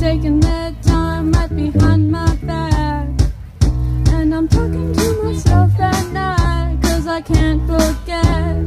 Taking their time right behind my I'm talking to myself at night, cause I can't forget.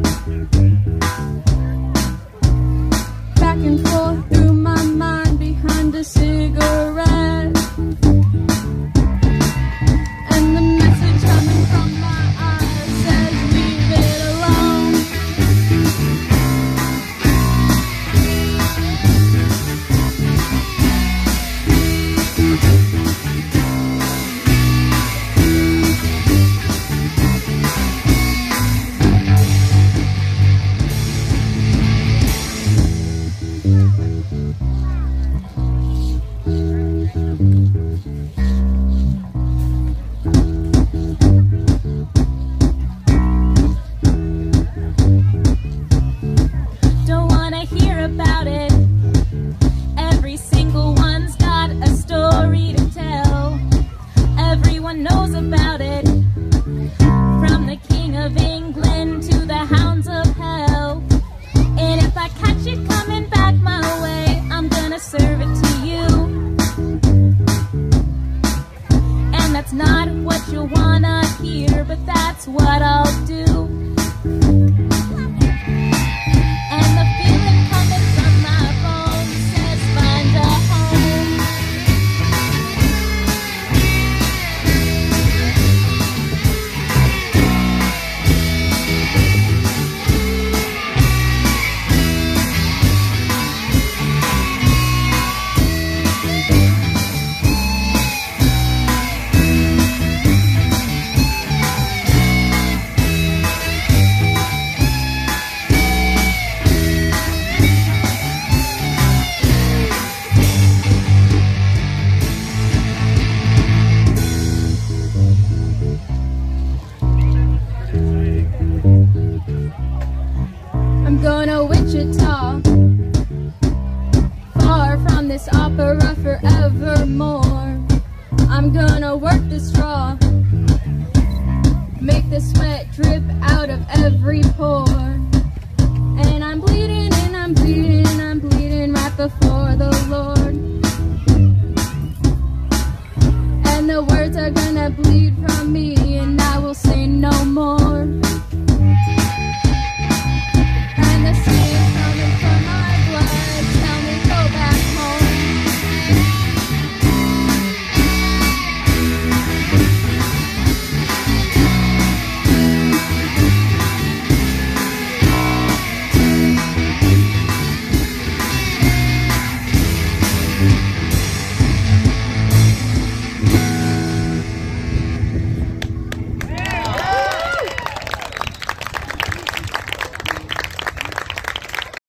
About it. Every single one's got a story to tell. Everyone knows about it. From the King of England to the hounds of hell. And if I catch it coming back my way, I'm gonna serve it to you. And that's not what you wanna hear, but that's what I'll do. Wichita, far from this opera forevermore. I'm gonna work the straw, make the sweat drip out of every pore. And I'm bleeding, and I'm bleeding, and I'm bleeding right before the Lord. And the words are gonna bleed from me.